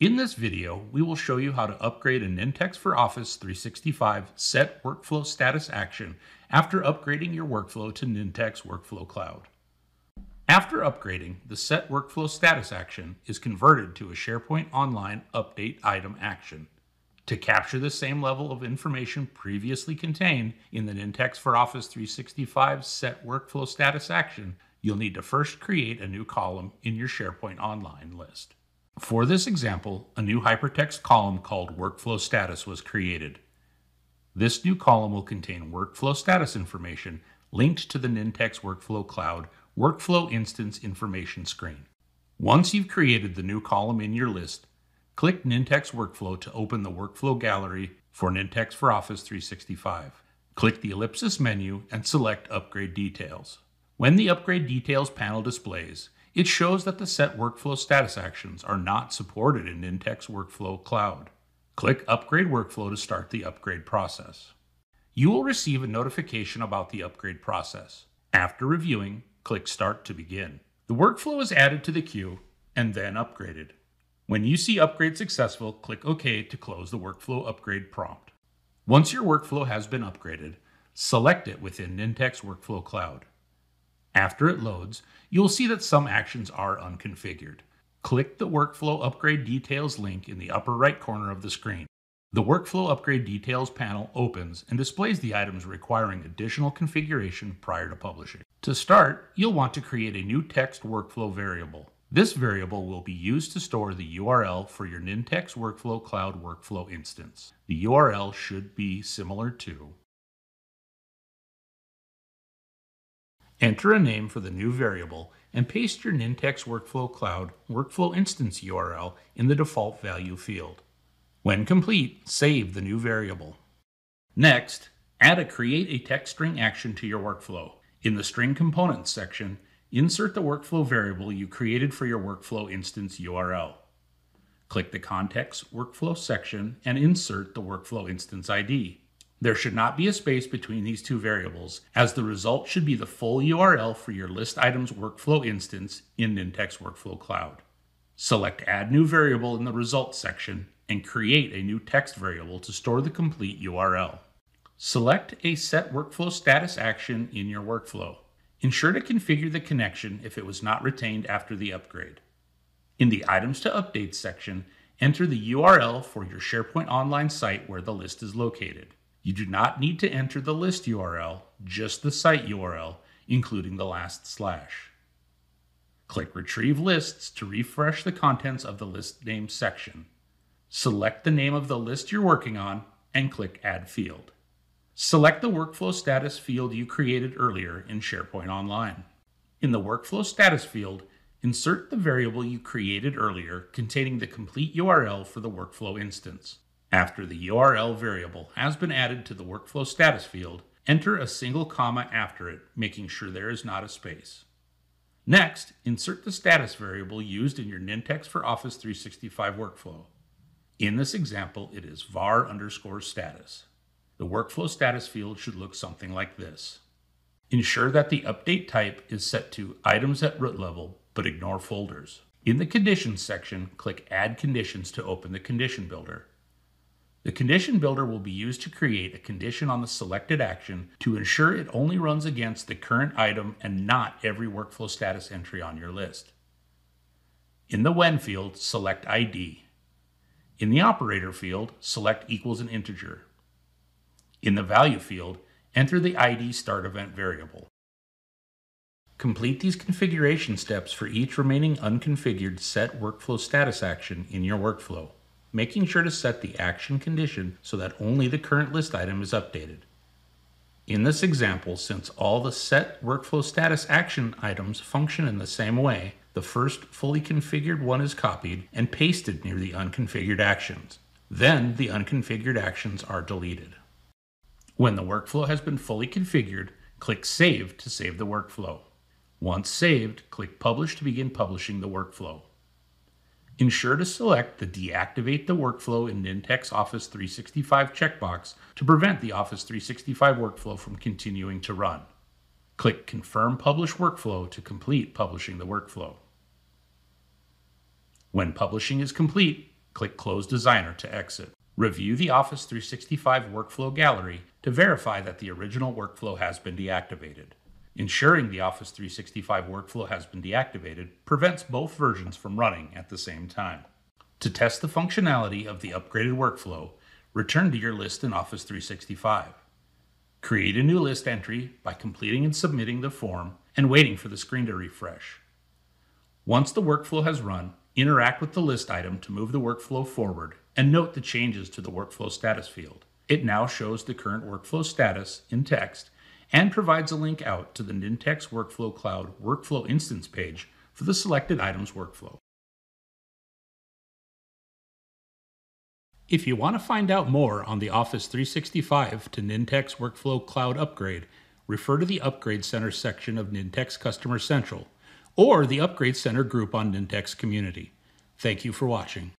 In this video, we will show you how to upgrade a Nintex for Office 365 Set Workflow Status Action after upgrading your workflow to Nintex Workflow Cloud. After upgrading, the Set Workflow Status Action is converted to a SharePoint Online Update Item Action. To capture the same level of information previously contained in the Nintex for Office 365 Set Workflow Status Action, you'll need to first create a new column in your SharePoint Online list. For this example, a new hypertext column called Workflow Status was created. This new column will contain workflow status information linked to the Nintex Workflow Cloud Workflow Instance Information screen. Once you've created the new column in your list, click Nintex Workflow to open the Workflow Gallery for Nintex for Office 365. Click the ellipsis menu and select Upgrade Details. When the Upgrade Details panel displays, it shows that the set workflow status actions are not supported in Nintex Workflow Cloud. Click Upgrade Workflow to start the upgrade process. You will receive a notification about the upgrade process. After reviewing, click Start to begin. The workflow is added to the queue and then upgraded. When you see upgrade successful, click OK to close the workflow upgrade prompt. Once your workflow has been upgraded, select it within Nintex Workflow Cloud. After it loads, you'll see that some actions are unconfigured. Click the Workflow Upgrade Details link in the upper right corner of the screen. The Workflow Upgrade Details panel opens and displays the items requiring additional configuration prior to publishing. To start, you'll want to create a new text workflow variable. This variable will be used to store the URL for your Nintex Workflow Cloud workflow instance. The URL should be similar to Enter a name for the new variable and paste your Nintex Workflow Cloud Workflow Instance URL in the default value field. When complete, save the new variable. Next, add a Create a Text String action to your workflow. In the String Components section, insert the workflow variable you created for your workflow instance URL. Click the Context Workflow section and insert the workflow instance ID. There should not be a space between these two variables, as the result should be the full URL for your list items workflow instance in Nintex Workflow Cloud. Select Add New Variable in the Results section and create a new text variable to store the complete URL. Select a Set Workflow Status action in your workflow. Ensure to configure the connection if it was not retained after the upgrade. In the Items to Update section, enter the URL for your SharePoint Online site where the list is located. You do not need to enter the list URL, just the site URL, including the last slash. Click Retrieve Lists to refresh the contents of the list name section. Select the name of the list you're working on and click Add Field. Select the workflow status field you created earlier in SharePoint Online. In the workflow status field, insert the variable you created earlier containing the complete URL for the workflow instance. After the URL variable has been added to the workflow status field, enter a single comma after it, making sure there is not a space. Next, insert the status variable used in your Nintex for Office 365 workflow. In this example, it is var underscore status. The workflow status field should look something like this. Ensure that the update type is set to items at root level, but ignore folders. In the conditions section, click Add Conditions to open the condition builder. The condition builder will be used to create a condition on the selected action to ensure it only runs against the current item and not every workflow status entry on your list. In the When field, select ID. In the Operator field, select equals an integer. In the Value field, enter the ID start event variable. Complete these configuration steps for each remaining unconfigured set workflow status action in your workflow making sure to set the action condition so that only the current list item is updated. In this example, since all the set workflow status action items function in the same way, the first fully configured one is copied and pasted near the unconfigured actions. Then the unconfigured actions are deleted. When the workflow has been fully configured, click Save to save the workflow. Once saved, click Publish to begin publishing the workflow. Ensure to select the Deactivate the Workflow in Nintex Office 365 checkbox to prevent the Office 365 workflow from continuing to run. Click Confirm Publish Workflow to complete publishing the workflow. When publishing is complete, Click Close Designer to exit. Review the Office 365 Workflow Gallery to verify that the original workflow has been deactivated. Ensuring the Office 365 workflow has been deactivated prevents both versions from running at the same time. To test the functionality of the upgraded workflow, return to your list in Office 365. Create a new list entry by completing and submitting the form and waiting for the screen to refresh. Once the workflow has run, interact with the list item to move the workflow forward and note the changes to the workflow status field. It now shows the current workflow status in text and provides a link out to the Nintex Workflow Cloud Workflow Instance page for the selected item's workflow. If you want to find out more on the Office 365 to Nintex Workflow Cloud upgrade, refer to the Upgrade Center section of Nintex Customer Central or the Upgrade Center group on Nintex Community. Thank you for watching.